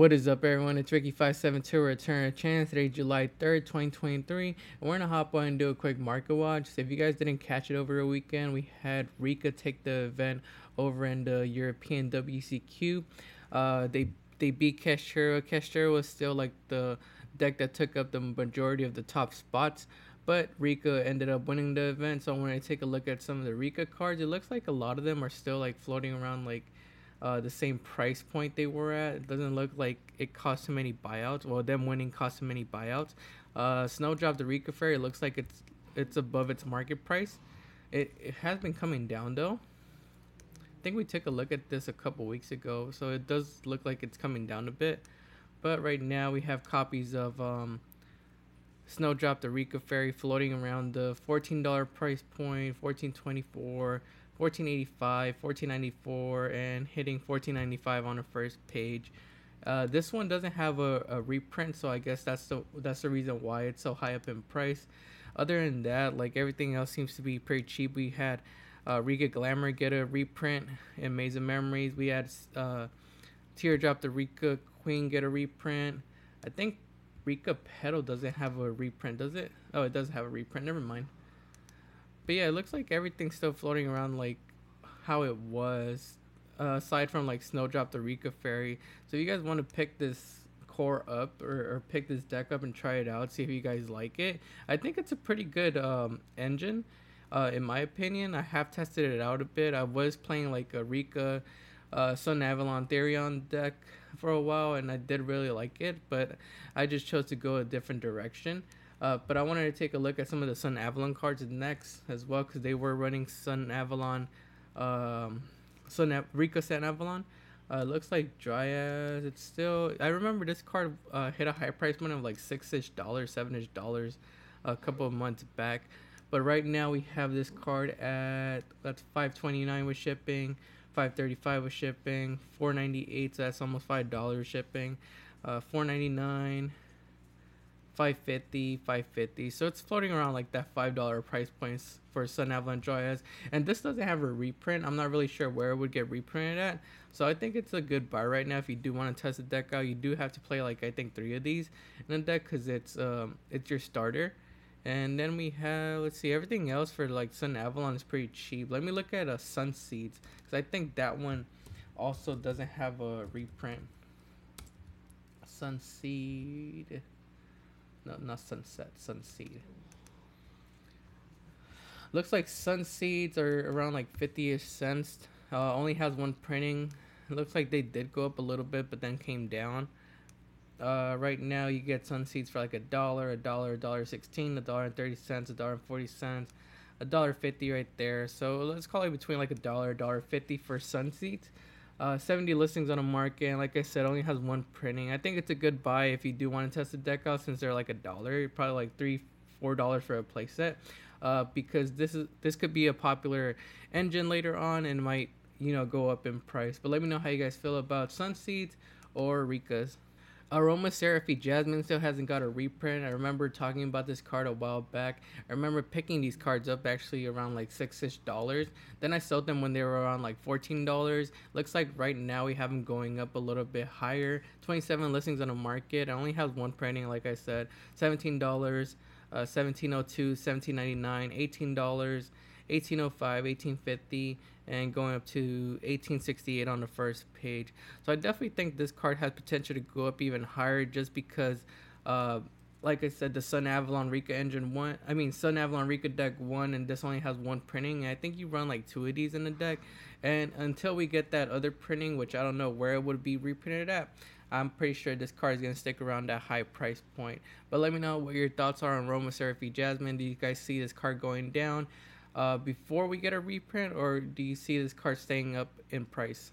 What is up, everyone? It's Ricky572 Return a Chans. Today, July 3rd, 2023. And we're going to hop on and do a quick market watch. So if you guys didn't catch it over the weekend, we had Rikka take the event over in the European WCQ. Uh, they they beat Kashtira. Kashtira was still like the deck that took up the majority of the top spots. But Rikka ended up winning the event. So when I take a look at some of the Rikka cards, it looks like a lot of them are still like floating around like uh, the same price point they were at. It doesn't look like it cost too many buyouts. Well, them winning cost too many buyouts. Uh, Snowdrop the Rikka Fairy looks like it's it's above its market price. It it has been coming down though. I think we took a look at this a couple weeks ago, so it does look like it's coming down a bit. But right now we have copies of um, Snowdrop the Rikka Fairy floating around the $14 price point, 1424 1485 1494 and hitting 1495 on the first page uh, this one doesn't have a, a, reprint so i guess that's the that's the reason why it's so high up in price other than that like everything else seems to be pretty cheap we had uh, Rikka Glamour get a reprint in Maze of Memories. We had uh, Teardrop the Rikka Queen get a reprint. I think Rikka Petal doesn't have a reprint, does it? Oh, it does have a reprint. Never mind. But yeah, it looks like everything's still floating around like how it was, uh, aside from like Snowdrop the Rikka Fairy. So if you guys want to pick this core up or, or pick this deck up and try it out, see if you guys like it. I think it's a pretty good um, engine. Uh, in my opinion, I have tested it out a bit. I was playing like a Rikka uh, Sunavalon Therion deck for a while, and I did really like it, but I just chose to go a different direction. Uh, but I wanted to take a look at some of the Sunavalon cards next as well because they were running Sunavalon, um, Sun Av- Rikka Sun Avalon. Uh, looks like Dryas. It's still. I remember this card uh, hit a high price point of like six ish dollars, seven ish dollars, a couple of months back. But right now we have this card at that's five twenty nine with shipping, five thirty five with shipping, four ninety eight. So that's almost five dollars shipping. Uh, four ninety nine 550 550 so it's floating around like that five dollar price points for sunavalon Dryas and this doesn't have a reprint. I'm not really sure where it would get reprinted at. So i think it's a good buy right now. If you do want to test the deck out you do have to play like i think three of these in the deck because it's um it's your starter. And then we have let's see everything else for like sunavalon is pretty cheap. Let me look at a uh, sunseeds because i think that one also doesn't have a reprint. Sunseed no, not sunset. Sunseed. Looks like Sunseeds are around like 50ish cents. Uh, only has one printing. It looks like they did go up a little bit, but then came down. Uh, right now, you get Sunseeds for like a dollar, a dollar, a dollar sixteen, a dollar and thirty cents, a dollar and forty cents, a dollar fifty right there. So let's call it between like a dollar, a dollar fifty for Sunseeds. Uh, 70 listings on the market, and like I said, only has one printing. I think it's a good buy if you do want to test the deck out, since they're like a dollar, probably like three, four dollars for a playset. Uh, because this is this could be a popular engine later on and might you know go up in price. But let me know how you guys feel about Sunseeds or Rikkas. Aromaseraphy Jasmine still hasn't got a reprint. I remember talking about this card a while back. I remember picking these cards up actually around like six ish dollars. Then I sold them when they were around like fourteen dollars. Looks like right now we have them going up a little bit higher. Twenty seven listings on the market. I only have one printing, like I said, seventeen dollars, uh, seventeen oh two, seventeen ninety nine, eighteen dollars. 1805, 1850, and going up to 1868 on the first page. So I definitely think this card has potential to go up even higher just because, uh, like I said, the Sun Avalon Rikka engine one. I mean, Sun Avalon Rikka deck one, and this only has one printing. I think you run like two of these in the deck, and until we get that other printing, which I don't know where it would be reprinted at. I'm pretty sure this card is gonna stick around that high price point. But let me know what your thoughts are on Roma Aromaseraphy Jasmine. Do you guys see this card going down? Uh, before we get a reprint, or do you see this card staying up in price?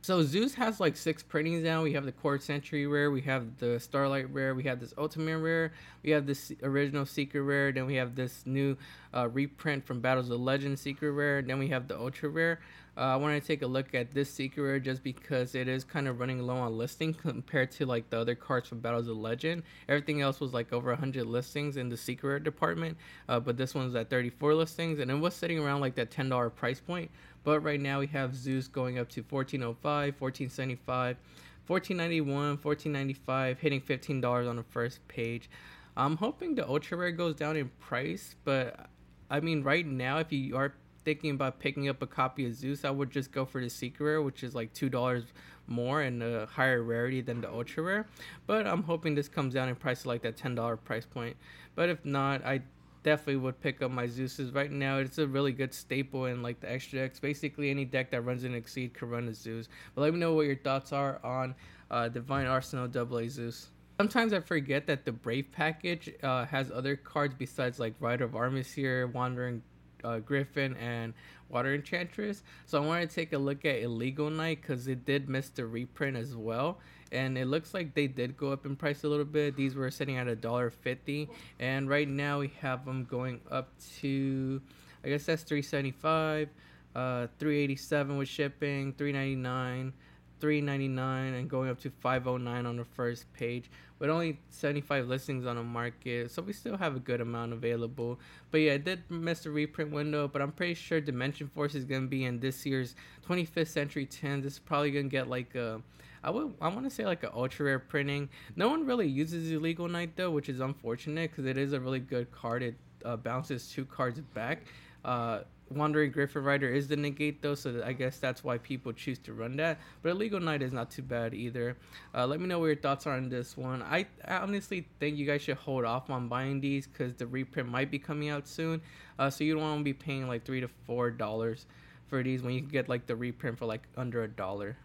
So Zeus has like six printings now. We have the Quarter Century rare, we have the Starlight rare, we have this Ultimate rare, we have this original Secret rare, then we have this new uh, reprint from Battles of Legend Secret rare, then we have the Ultra rare. Uh, I want to take a look at this secret rare just because it is kind of running low on listing compared to like the other cards from Battles of Legend. Everything else was like over 100 listings in the secret rare department, uh, but this one's at 34 listings and it was sitting around like that $10 price point. But right now we have Zeus going up to 1405, 1475. 1491 1495 hitting $15 on the first page i'm hoping the ultra rare goes down in price but i mean right now if you are thinking about picking up a copy of zeus i would just go for the secret rare which is like two dollars more and a higher rarity than the ultra rare but i'm hoping this comes down in price to like that $10 price point but if not i definitely would pick up my Zeus's right now. It's a really good staple in like the extra decks. Basically, any deck that runs an Exceed can run a Zeus. But let me know what your thoughts are on uh, Divine Arsenal Double A Zeus. Sometimes I forget that the Brave package uh, has other cards besides like Rite of Aramesir, Wandering uh, Gryphon, and Water Enchantress. So I wanted to take a look at Illegal Knight because it did miss the reprint as well and it looks like they did go up in price a little bit. These were sitting at a dollar fifty, and right now we have them going up to, I guess that's three seventy five, uh, three eighty seven with shipping, three ninety nine. 399 and going up to 509 on the first page with only 75 listings on the market so we still have a good amount available but yeah i did miss the reprint window but i'm pretty sure dimension force is going to be in this year's 25th century 10 this is probably going to get like a I would I want to say like an ultra rare printing. No one really uses Illegal Knight though, which is unfortunate because it is a really good card. It uh, bounces two cards back. Uh, Wandering Gryphon Rider is the negate though, so I guess that's why people choose to run that. But Illegal Knight is not too bad either. Uh, let me know what your thoughts are on this one. I, honestly think you guys should hold off on buying these because the reprint might be coming out soon. Uh, so you don't want to be paying like three to four dollars for these when you can get like the reprint for like under a dollar.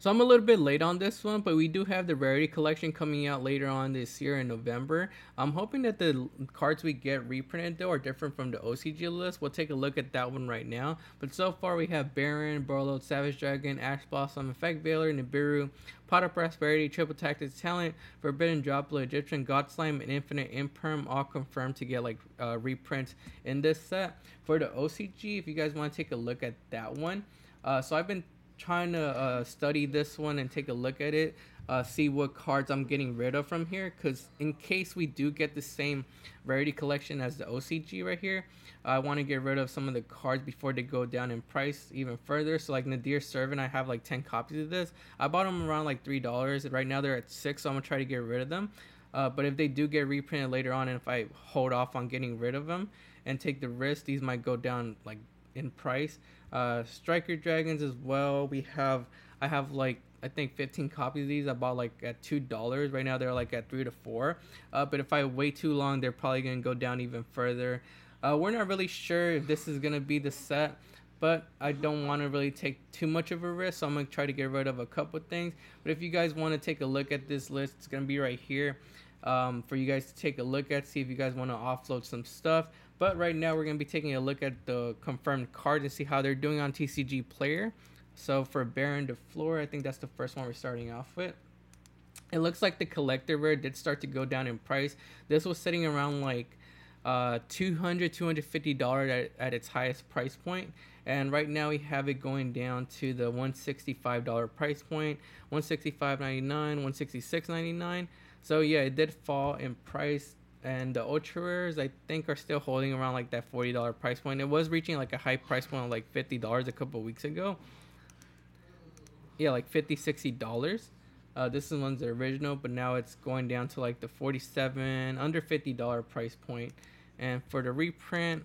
So I'm a little bit late on this one, but we do have the rarity collection coming out later on this year in November. I'm hoping that the cards we get reprinted though are different from the OCG list. We'll take a look at that one right now. But so far we have Baronne, Borreload, Savage Dragon, Ash Blossom, Effect Veiler, Nibiru, Pot of Prosperity, Triple Tactics Talent, Forbidden Droplet, Egyptian God Slime, and Infinite Imperm all confirmed to get like uh, reprints in this set. For the OCG, if you guys want to take a look at that one. Uh, so I've been trying to uh, study this one and take a look at it, uh, see what cards I'm getting rid of from here. Because in case we do get the same rarity collection as the OCG right here, I want to get rid of some of the cards before they go down in price even further. So like Nadir Servant, I have like 10 copies of this. I bought them around like $3. Right now they're at 6 so I'm going to try to get rid of them. Uh, but if they do get reprinted later on and if I hold off on getting rid of them and take the risk, these might go down like in price. Uh, Striker Dragons as well. We have I have like I think 15 copies of these. I bought like at two dollars. Right now they're like at three to four. Uh, but if I wait too long, they're probably gonna go down even further. Uh, we're not really sure if this is gonna be the set, but I don't want to really take too much of a risk, so I'm gonna try to get rid of a couple things. But if you guys want to take a look at this list, it's gonna be right here um, for you guys to take a look at, see if you guys want to offload some stuff. But right now, we're going to be taking a look at the confirmed cards and see how they're doing on TCG Player. So for Baronne de Fleur, I think that's the first one we're starting off with. It looks like the collector rare did start to go down in price. This was sitting around like uh 200 250 dollars at, at its highest price point and right now we have it going down to the 165 dollar price point 165.99 166.99 so yeah it did fall in price and the ultra rares I think are still holding around like that forty dollar price point. It was reaching like a high price point of like fifty dollars a couple weeks ago. Yeah, like 50 60 dollars. Uh, this is one's the original, but now it's going down to like the 47 under 50 dollar price point. And for the reprint,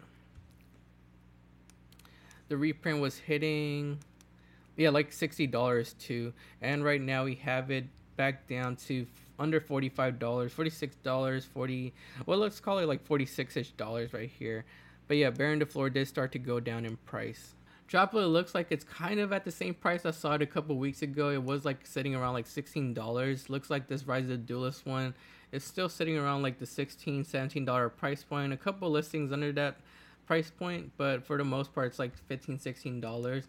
the reprint was hitting yeah like $60 too and right now we have it back down to under $45 $46 40 well let's call it like 46ish dollars right here but yeah baronne de fleur did start to go down in price Droplet looks like it's kind of at the same price I saw it a couple weeks ago. It was like sitting around like $16. Looks like this Rise of the Duelist one is still sitting around like the $16, $17 price point. A couple listings under that price point, but for the most part, it's like $15, $16.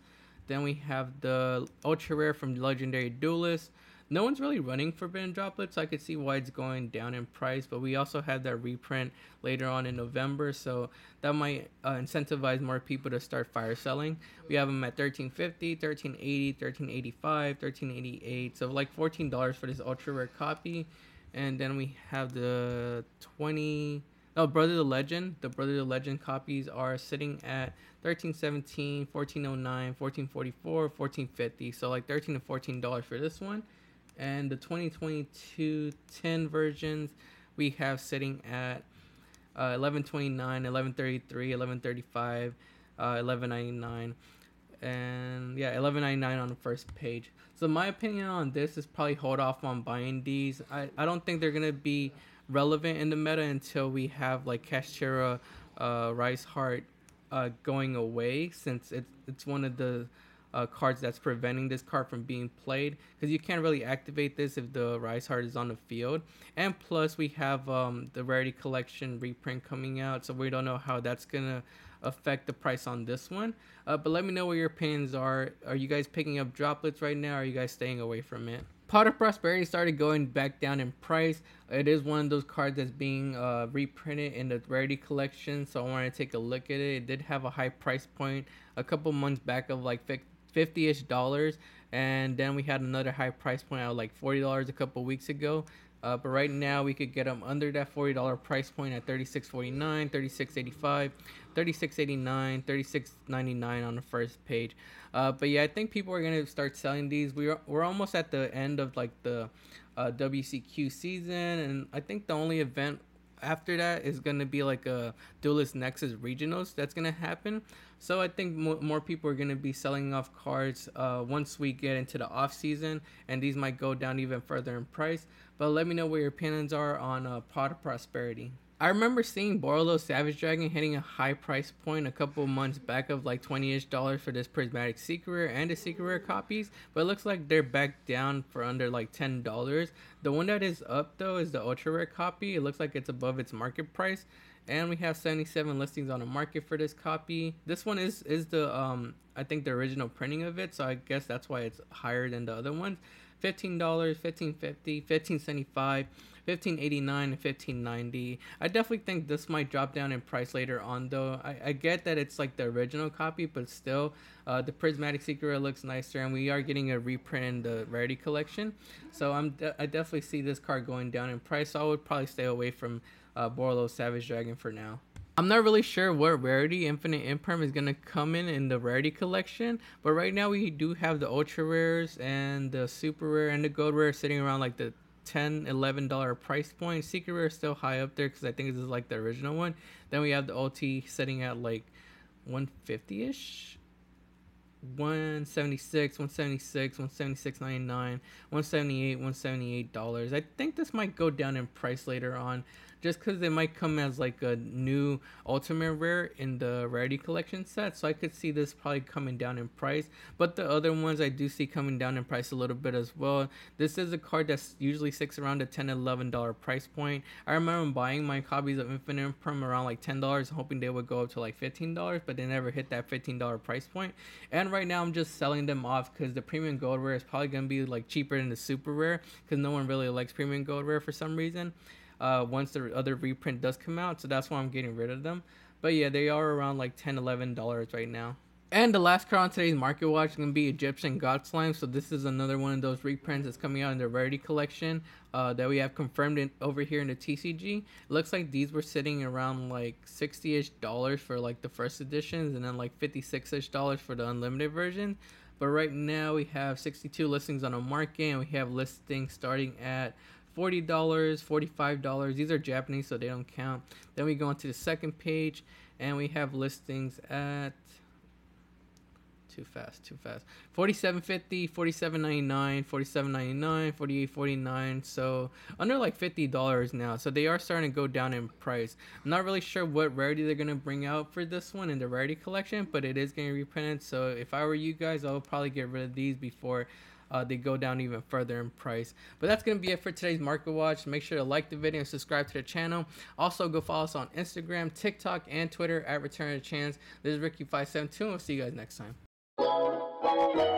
Then we have the Ultra Rare from Legendary Duelist no one's really running for Forbidden Droplets. So I could see why it's going down in price, but we also have that reprint later on in November, so that might uh, incentivize more people to start fire selling. We have them at 1350, 1380, 1385, 1388, so like $14 for this ultra rare copy. And then we have the 20 Oh, Brothers of Legend. The Brothers of Legend copies are sitting at 1317, 1409, 1444, 1450. So like 13 to 14 dollars for this one And the 2022 10 versions we have sitting at uh, 1129, 1133, 1135, uh, 1199 and yeah 11.99 on the first page. So my opinion on this is probably hold off on buying these. I, I don't think they're gonna be relevant in the meta until we have like Kashtira uh, Riseheart uh, going away since it's it's one of the uh, cards that's preventing this card from being played because you can't really activate this if the Riseheart is on the field. And plus, we have um, the Rarity Collection reprint coming out, so we don't know how that's gonna affect the price on this one. Uh, but let me know what your opinions are. Are you guys picking up droplets right now? Are you guys staying away from it? Pot of Prosperity started going back down in price. It is one of those cards that's being uh, reprinted in the Rarity Collection, so I wanted to take a look at it. It did have a high price point a couple months back of like 50-ish dollars, and then we had another high price point of like $40 a couple weeks ago. Uh, but right now we could get them under that $40 price point at $36.49, $36.85, $36.89, $36.99 on the first page. Uh, but yeah, I think people are gonna start selling these. We're we're almost at the end of like the uh, WCQ season, and I think the only event after that is going to be like a Duelist Nexus Regionals that's going to happen. So I think mo- more people are going to be selling off cards uh, once we get into the off season, and these might go down even further in price. But let me know what your opinions are on uh, Pot of Prosperity. I remember seeing Borreload Savage Dragon hitting a high price point a couple months back of like 20-ish dollars for this Prismatic Secret Rare and the Secret Rare copies, but it looks like they're back down for under like $10. The one that is up though is the Ultra Rare copy. It looks like it's above its market price. And we have 77 listings on the market for this copy. This one is is the um I think the original printing of it, so I guess that's why it's higher than the other ones. $15, $15.50, $15.75 1589 and 1590 i definitely think this might drop down in price later on though i, I get that it's like the original copy but still uh, the prismatic secret looks nicer and we are getting a reprint in the rarity collection so i'm de- i definitely see this card going down in price so i would probably stay away from uh, Borreload Savage Dragon for now. I'm not really sure what rarity Infinite Imperm is gonna come in in the rarity collection, but right now we do have the ultra rares and the super rare and the gold rare sitting around like the 10 11 dollar price point. Secret rare is still high up there because i think this is like the original one. Then we have the ot sitting at like 150ish 176 176 176.99 178 178 dollars. I think this might go down in price later on just because it might come as like a new ultimate rare in the rarity collection set so i could see this probably coming down in price. But the other ones i do see coming down in price a little bit as well. This is a card that's usually sticks around a 10 11 dollar price point. I remember buying my copies of infinite imperm around like 10 dollars hoping they would go up to like 15 dollars but they never hit that 15 dollar price point. and right now i'm just selling them off because the premium gold rare is probably going to be like cheaper than the super rare because no one really likes premium gold rare for some reason uh, once the other reprint does come out. So that's why I'm getting rid of them. But yeah, they are around like 10 $11 right now. And the last card on today's market watch is going to be Egyptian God Slime. So this is another one of those reprints that's coming out in the Rarity Collection uh, that we have confirmed in, over here in the TCG. It looks like these were sitting around like 60-ish dollars for like the first editions and then like 56-ish dollars for the unlimited version. But right now we have 62 listings on the market and we have listings starting at $40, $45. These are Japanese, so they don't count. Then we go on to the second page, and we have listings at too fast, too fast. 47.50, 47.99, 47.99, 48.49. So under like $50 now. So they are starting to go down in price. I'm not really sure what rarity they're going to bring out for this one in the rarity collection, but it is getting reprinted. So if I were you guys, I would probably get rid of these before uh, they go down even further in price. But that's going to be it for today's Market Watch. Make sure to like the video and subscribe to the channel. Also, go follow us on Instagram, TikTok, and Twitter at Return of Chans. This is Ricky572, and we'll see you guys next time.